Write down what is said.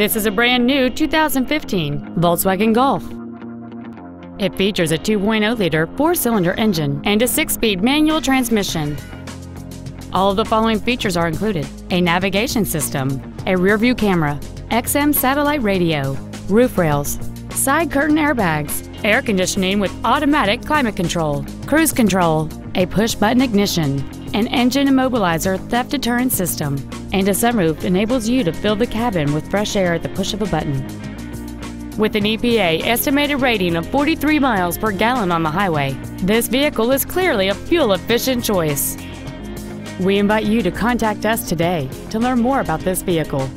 This is a brand new 2015 Volkswagen Golf. It features a 2.0-liter four-cylinder engine and a six-speed manual transmission. All of the following features are included. A navigation system, a rear-view camera, XM satellite radio, roof rails, side curtain airbags, air conditioning with automatic climate control, cruise control, a push-button ignition, an engine immobilizer theft deterrent system, and a sunroof enables you to fill the cabin with fresh air at the push of a button. With an EPA estimated rating of 43 miles per gallon on the highway, this vehicle is clearly a fuel-efficient choice. We invite you to contact us today to learn more about this vehicle.